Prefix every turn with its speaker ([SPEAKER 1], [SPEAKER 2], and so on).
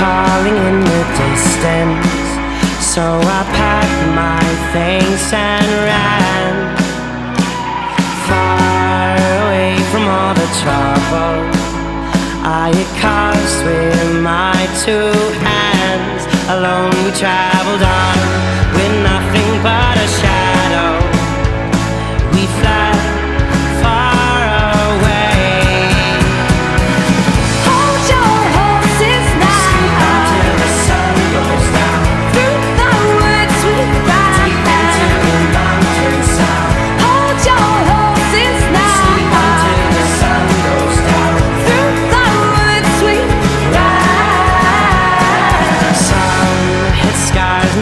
[SPEAKER 1] calling in the distance. So I packed my things and ran. Far away
[SPEAKER 2] from
[SPEAKER 1] all the
[SPEAKER 2] trouble
[SPEAKER 1] I had caused with my
[SPEAKER 2] two hands. Alone we traveled